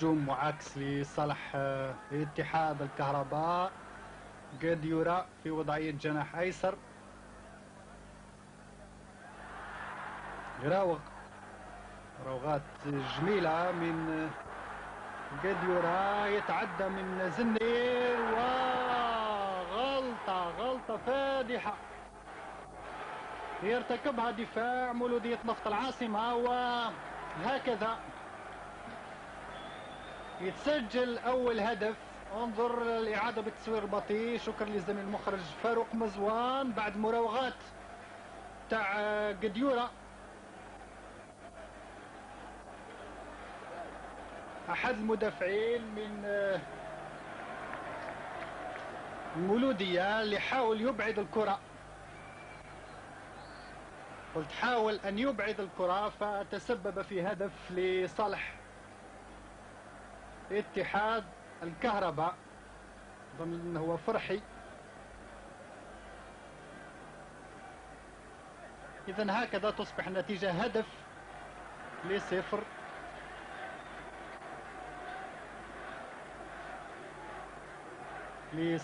هجوم معاكس لصالح آه، اتحاد الكهرباء. جاديورا في وضعية جناح أيسر. يراوغ. راوغات جميلة من جاديورا يتعدى من زنير وغلطة غلطة فادحة. يرتكبها دفاع مولودية نفط العاصمة وهكذا. يتسجل أول هدف. انظر الإعادة بالتصوير البطيء شكرا لزميل المخرج فاروق مزوان. بعد مراوغات تاع قديورة أحد المدافعين من المولودية اللي حاول يبعد الكرة. قلت حاول أن يبعد الكرة فتسبب في هدف لصالح اتحاد الكهرباء إنه هو فرحي. اذا هكذا تصبح النتيجة هدف لصفر. لصالح